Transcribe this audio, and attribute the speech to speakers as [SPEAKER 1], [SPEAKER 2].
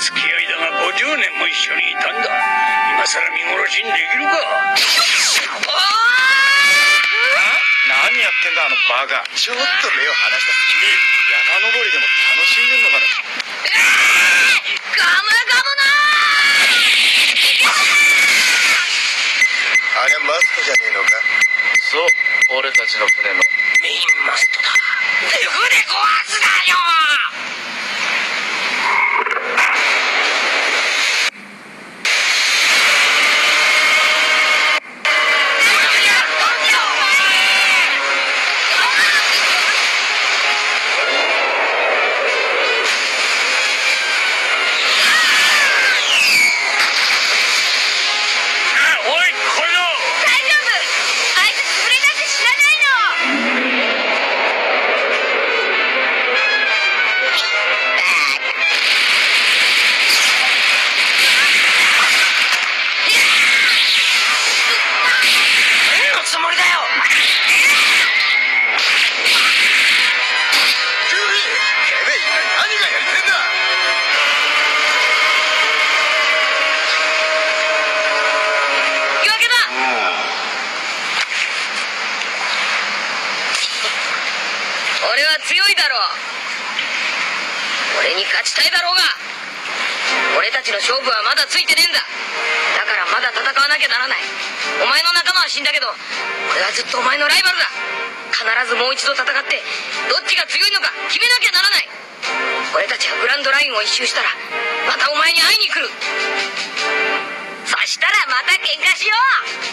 [SPEAKER 1] 付き合いだが50年も一緒にいたんだ。今さら見殺しにできるか？
[SPEAKER 2] 何やってんだあのバカ。ちょっと目を離した隙に山登りでも楽しんでんのかな
[SPEAKER 3] ガムガム
[SPEAKER 2] あれはマストじゃねえのか？そう俺たちの船の。
[SPEAKER 1] メインマストだ。
[SPEAKER 3] 船壊すなよつ
[SPEAKER 1] もりだよ。
[SPEAKER 3] 俺は強いだろう。俺に勝ちたいだろうが。俺たちの勝負はまだついてねえんだ。だからまだ戦わなきゃならない。おは死んだけど俺はずっとお前のライバルだ。必ずもう一度戦ってどっちが強いのか決めなきゃならない。俺たちはグランドラインを一周したらまたお前に会いに来る。そしたらまた喧嘩しよう。